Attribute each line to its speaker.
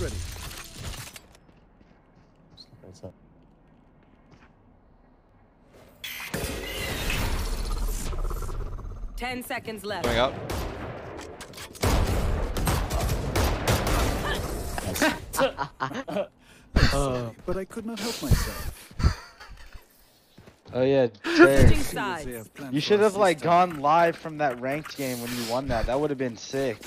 Speaker 1: Ready.
Speaker 2: What's up.
Speaker 3: Ten seconds left.
Speaker 4: Going up.
Speaker 2: Uh,
Speaker 1: But I could not help myself.
Speaker 4: Oh yeah, You should have like gone live from that ranked game when you won that. That would have been sick.